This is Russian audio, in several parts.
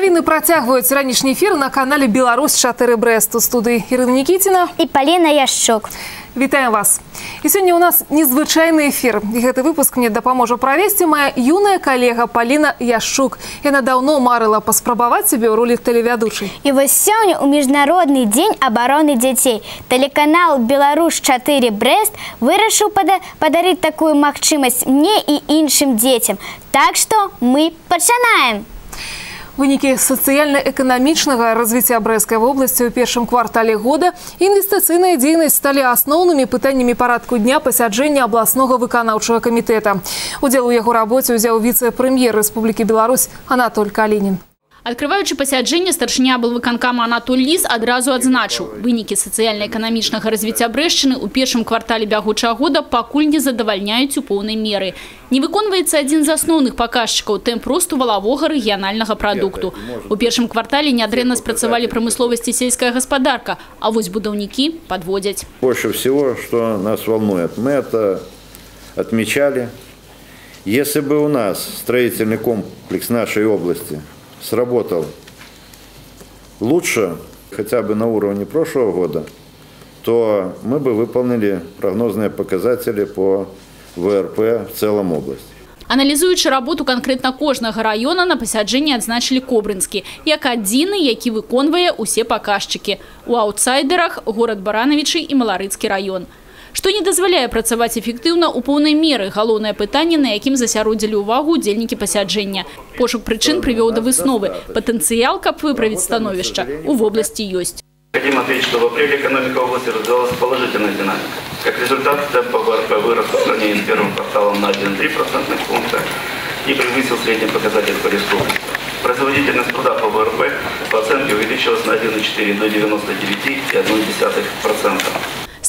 Навіны працягваюць ранішні эфір на канале Беларусь 4 Брест у студыі Ірына Нікіціна. і Паліна Яшчук. Вітаем вас. І сёння ў нас незвычайны эфір. І гэты выпуск мне дапаможа правесці моя юная калега Паліна Яшчук. Яна даўно марыла паспрабаваць сябе ў ролі тэлевядучай. І вось сёння ў міжнародны дзень абароны дзяцей тэлеканал Беларусь 4 Брест вырашыў пада падарыць такую магчымасць мне і іншым дзецям. Так што мы пачынаем. Вынікі сацыяльна-эканамічнага развіцця брэскай вобласці ў першым квартале года і інвестыцыйная дзейнасць сталі асноўнымі пытаннямі парадку дня пасяджэння абласнога выканаўчага камітэта. Удзел у яго рабоце ўзяў віцэ-прэм'ер Рэспублікі Беларусь Анатоль Калінін. Адкрываючы пасяджэнне старшыня былвыканкама Анатоль Ліс адразу адзначыў. Вынікі сацыяльна-эканамічнага развіцця Брэшчыны ў першым квартале бягучага года пакуль не задавальняюць у поўнай меры. Не выконваецца адзін з асноўных паказчыкаў тэмп росту валавога рэгіянальнага прадукту. У першым квартале нядрэнна спрацавалі прамысловасць і сельская гаспадарка, а вось будаўнікі падводзяць. Больше всего, что нас волнует, мы это отмечали. Если бы у нас строительный комплекс нашей области сработал лучше, хотя бы на уровне прошлого года, то мы бы выполнили прогнозные показатели по ВРП в целом области. Аналізуючы работу канкрэтна кожнага раёна на пасяджэнні адзначылі Кобрынскі, як адзіны, які выконвае ўсе паказчыкі. У аўтсайдерах горад Баранавічы і Маларыцкі раён. Што не дазваляе працаваць эфектыўна ў поўнай меры галоўнае пытанне, на якім засяродзілі ўвагу удзельнікі пасяджэння. Пошук прычын прывёў да высновы. Патэнцыял, каб выправіць становішча, у вобласці ёсць. Хотим отметить, что в апреле экономика области развивалась положительной динамикой. Как результат, темп ВРП вырос по сравнению с первым кварталом на 1,3 процентных пункта и превысил средний показатель по республике. Производительность труда по ВРП по оценке увеличилась на 1,4 до 99,1%.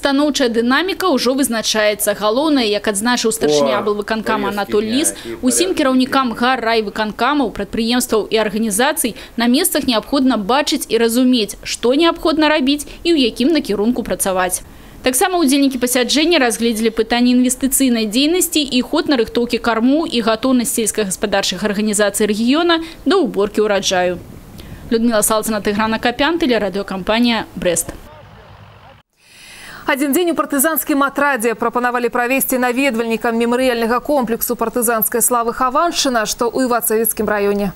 Станоўчая дынаміка ўжо вызначаецца. Галоўнае, як адзначыў старшыня былвыканкама Анатоль Ліс, усім кіраўнікам гар райвыканкамаў, прадпрыемстваў і арганізацый на месцах неабходна бачыць і разумець, што неабходна рабіць і ў якім накірунку працаваць. Таксама удзельнікі пасяджэння разгледзелі пытанні інвестыцыйнай дзейнасці і ход нарыхтоўкі карму і гатоўнасць сельскагаспадарчых арганізацый рэгіёна да ўборкі ўраджаю. Людмила Салцына, Тыграна Капян, тэлерадыёкампанія «Брест». Адзін дзень у партызанскім атрадзе прапанавалі правесці наведвальнікам мемарыяльнага комплексу партызанскай славы Хаваншчына, што ў Івацавіцкім раёне.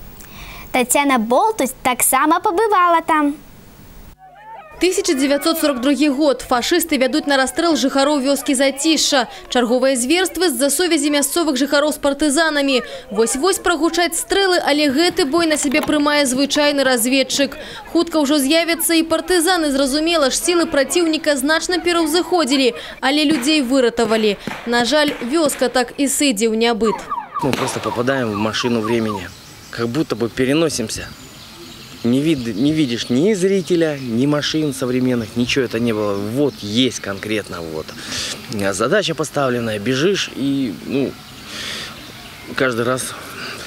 Тацяна Болтусь таксама пабывала там. 1942 год. Фашисты вядуць на расстрэл жыхароў вёскі Зацішша. Чарговыя зверствы з-за сувязі мясцовых жыхароў з партызанамі. Вось-вось прагучаць стрэлы, але гэты бой на сябе прымае звычайны разведчык. Хутка ўжо з'явяцца і партызаны. Зразумела ж, сілы праціўніка значна пераўзыходзілі, але людзей выратавалі. На жаль, вёска так і сыдзе ў нябыт. Мы просто попадаем в машину времени. Как будто бы переносимся. Не, вид, не видишь ни зрителя, ни машин современных, ничего это не было. Вот есть конкретно вот. Задача поставленная, бежишь и ну, каждый раз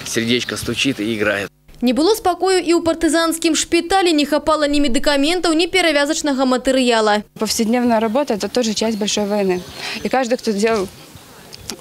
сердечко стучит и играет. Не было спокою и у партизанским шпитале, не хапало ни медикаментов, ни перевязочного материала. Повседневная работа – это тоже часть большой войны. И каждый, кто делал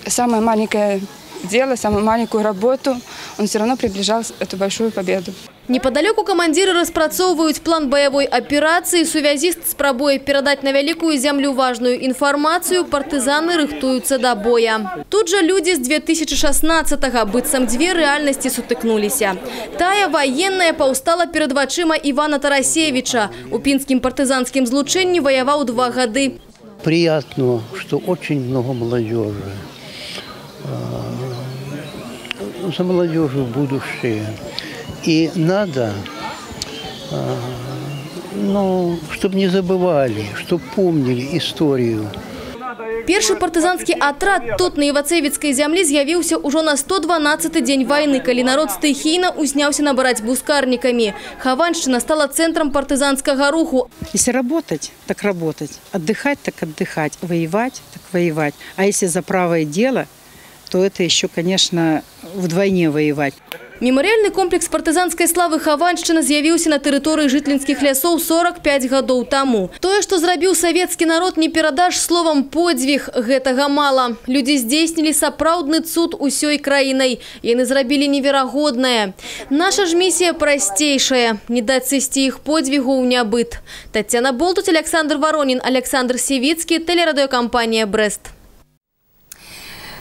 самое маленькое дело, самую маленькую работу, он все равно приближал эту большую победу. Неподалеку командиры распрацоўваюць план боевой операции. Сувязист спрабуе перадать на вялікую землю важную информацию. Партизаны рыхтуются до боя. Тут же люди с 2016-го быццам две реальности сутыкнуліся. Тая военная паўстала перед вачыма Ивана Тарасевича. У пинским партизанским злучэнні воевал два годы. Приятно, что очень много молодежи. За молодежью будущее. И надо, ну, чтобы не забывали, чтобы помнили историю. Першы партызанскі атрад тут на Івацэвіцкай зямлі з'явіўся ўжо на 112 дзень вайны, калі народ стыхійна узняўся на барацьбу з карнікамі. Хаваншчына стала цэнтрам партызанскага руху. Если работать, так работать. Отдыхать, так отдыхать. Воевать, так воевать. А если за правое дело, то это еще, конечно, вдвойне воевать. Меморіальны комплекс партызанскай славы Хаваншчына з'явіўся на тэрыторыі жытлінскіх лясоў 45 гадоў таму. Тое, што зрабіў савецкі народ, не перадаш словам подзвіг. Гэтага мала. Людзі здзейснілі сапраўдны цуд усёй краінай. Яны зрабілі неверагоднае. Наша ж місія прасцейшая. Не даць сысці іх подзвігу ў нябыт. Татьяна Болтуць, Александр Воронин, Александр Севицкий, телерадиокомпания «Брест».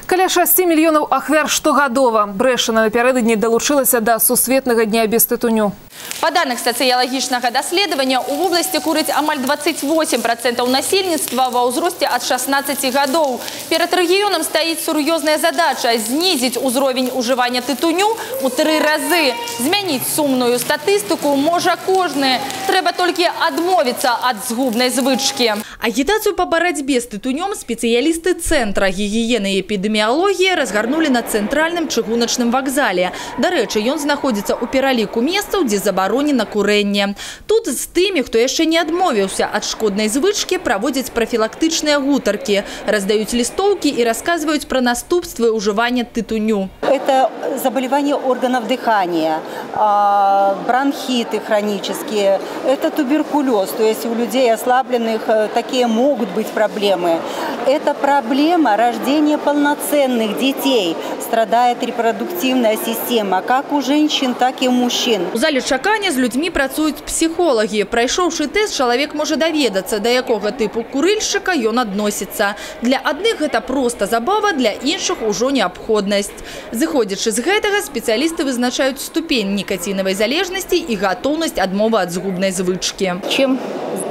Каля 6 мільёнаў ахвяр штогадова. Брэшана напярэдадні далучылася да сусветнага дня без тытуню. Па даных сацыялагічнага даследавання у вобласці курыць амаль 28% насельніцтва ва ўзросце ад 16 гадоў. Перад рэгіёнам стаіць сур'ёзная задача знізіць узровень ужывання тытуню у тры разы. Змяніць сумную статыстыку можа кожны. Трэба толькі адмовіцца ад згубнай звычкі. Агітацыю па барацьбе з тытунём спецыялісты цэнтра гігіены і эпідэміялогіі разгарнулі на цэнтральным чыгуначным вакзале. Дарэчы, ён знаходзіцца ў пераліку месцаў, дзе забаронена курэнне. Тут з тымі, хто яшчэ не адмовіўся ад шкоднай звычкі, праводзяць прафілактычныя гутаркі, раздаюць лістоўкі і расказваюць пра наступствы ўжывання тытуню. Это заболевания органов дыхания, а, бронхиты хронические, это туберкулез. То есть у людей ослабленных э, такие могут быть проблемы. Это проблема рождения полноценных детей. Страдает репродуктивная система, как у женщин, так и у мужчин. У зале чакання з людзьмі працуюць псіхолагі. Прайшоўшы тэст, чалавек можа даведацца, да якога тыпу курыльшчыка ён адносіцца. Для адных гэта проста забава, для іншых ужо неабходнасць. Зыходзячы з гэтага, спецыялісты вызначаюць ступень никотиновой залежнасці і гатоўнасць адмовы ад згубнай звычкі. Чем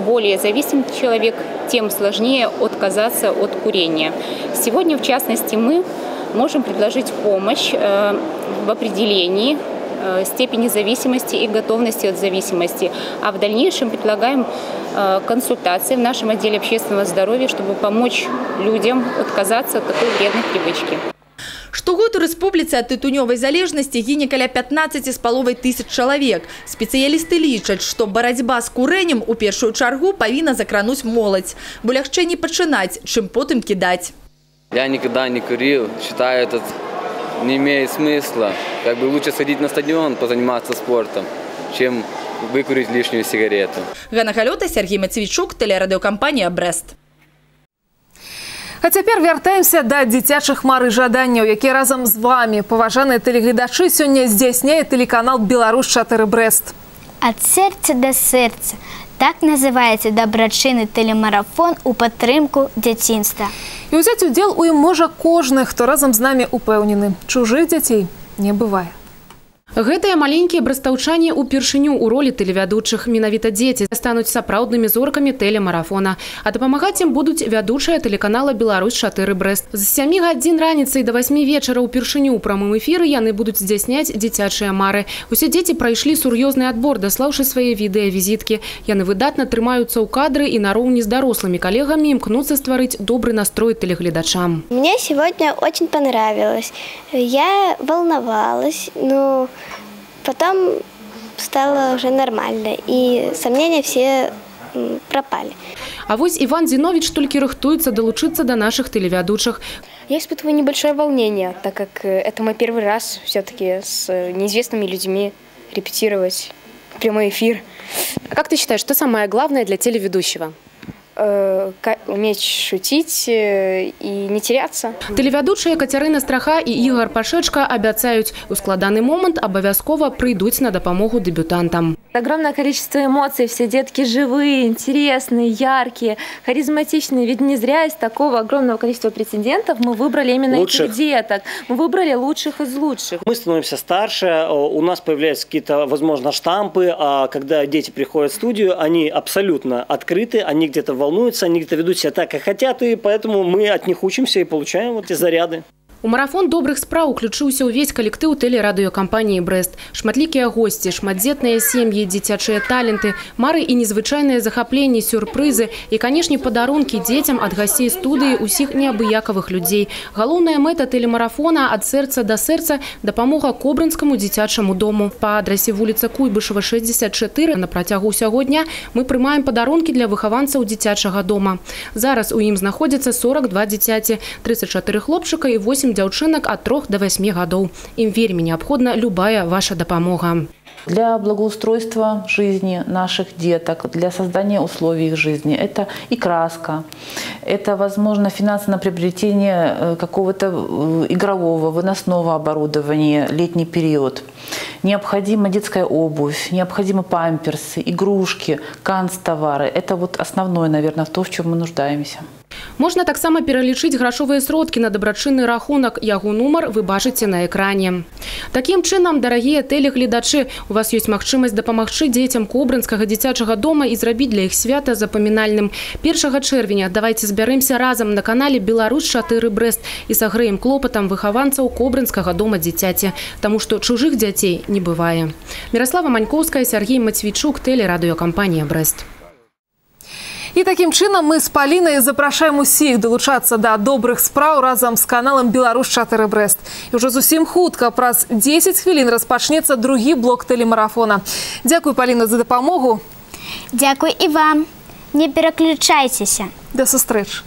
более зависим человек, тем сложнее отказаться от курения. Сегодня, в частности, мы можем предложить помощь э, в определении э, степени зависимости и готовности от зависимости. А в дальнейшем предлагаем э, консультации в нашем отделе общественного здоровья, чтобы помочь людям отказаться от такой вредной привычки. Штогод у рэспубліцы ад тытунёвай залежнасці гіне каля 15 з паловай тысяч чалавек. Спецыялісты лічаць, што барацьба з курэннем у першую чаргу павінна закрануць моладзь, бо лягчэй не пачынаць, чым потым кідаць. Я никогда не курил, считаю, это не имеет смысла. Как бы лучше сходить на стадион, позаниматься спортом, чем выкурить лишнюю сигарету. Ганна Галёта, Сергей Мацевичук, телерадиокомпания «Брест». А цяпер вяртаемся да дзіцячых мар і жаданняў, якія разам з вами паважаныя тэлегледачы сёння здзяйсняе тэлеканал Беларусь 4 Брест. Ад сэрца да сэрца. Так называецца дабрачынны тэлемарафон у падтрымку дзяцінства. І ўзяць удзел у ім можа кожны, хто разам з намі упэўнены. Чужых дзяцей не бывае. Гэтыя маленькія брастаўчане ўпершыню ў ролі тэлевядучых менавіта дзеці стануць сапраўднымі зоркамі тэлемарафона. А дапамагаць ім будуць вядучая тэлеканала Беларусь 4 Брест. З 7 гадзін раніцай да 8 вечара ўпершыню ў прамым эфіры яны будуць здзяйсняць дзіцячыя мары. Усе дзеці прайшлі сур'ёзны адбор, даслаўшы свае відэавізіткі. Яны выдатна трымаюцца ў кадры і нароўні з дарослымі калегамі імкнуцца стварыць добры настрой телеглядачам. Мне сегодня очень понравилось. Я волновалась, но потом стало уже нормально, и сомнения все пропали. А вось Иван Зинович только рыхтуецца долучиться до наших телеведущих. Я испытываю небольшое волнение, так как э, это мой первый раз все-таки с неизвестными людьми репетировать прямой эфир. А как ты считаешь, что самое главное для телеведущего? Э, уметь шутить э, и не теряться. Телеведущие Катерина Страха и Игорь Пашечка абяцаюць у складаны момент абавязкова прыйдуць на дапамогу дебютантам. Огромное количество эмоций, все детки живые, интересные, яркие, харизматичные. Ведь не зря из такого огромного количества претендентов мы выбрали именно лучших. этих деток. Мы выбрали лучших из лучших. Мы становимся старше, у нас появляются какие-то, возможно, штампы, а когда дети приходят в студию, они абсолютно открыты, они где-то в волнуются, они где-то ведут себя так, как хотят, и поэтому мы от них учимся и получаем вот эти заряды. У марафон добрых спраў уключыўся ўвесь калектыў тэлерадыёкампаніі брест шматлікія госці шматдзетныя сем'і дзіцячыя таленты мары і незвычайныя захапленні сюрпрызы і канешне падарункі дзецям ад гасцей студыі усіх неабыякавых людзей галоўная мэта тэлемарафона ад сэрца да сэрца дапамога кобрынскаму дзіцячаму дому па адрасе вуліца куйбышева 64 на працягу ўсяго дня мы прымаем падарункі для выхаванцаў дзіцячага дома зараз у ім знаходзяцца 42 дзіцяці 34 хлопчыка і 8 дзяўчынак ад 3 до 8 гадоў. Ім вельмі неабходна любая ваша дапамога. Для благоустройства жизни наших деток, для создания условий их жизни. Это и краска, это, возможно, финансы на приобретение э, какого-то э, игрового, выносного оборудования, летний период. Необходима детская обувь, необходимы памперсы, игрушки, канцтовары. Это вот основное, наверное, то, в чем мы нуждаемся. Можна таксама пералічыць грашовыя сродкі на дабрачынны рахунак. Яго нумар вы бачыце на экране. Такім чынам, дарагія тэлегледачы, у вас ёсць магчымасць дапамагчы дзецям кобрынскага дзіцячага дома і зрабіць для іх свята запамінальным. 1 чэрвеня давайте збярэмся разам на канале Беларусь 4 Брест і сагрэем клопатам выхаванцаў кобрынскага дома дзіцяці, таму што чужых дзяцей не бывае. Міраслава Манькоўская, Сергей Мацвічук, тэлерадыёкампанія Брест. І такім чынам мы з палінай запрашаем усіх далучацца да добрых спраў разам з каналам Беларусь 4 Брест. І ўжо зусім хутка праз 10 хвілін распачнецца другі блок тэлемарафона. Дзякуй паліна за дапамогу. Дзякуй і вам. Не пераключайцеся. Да сустрэч.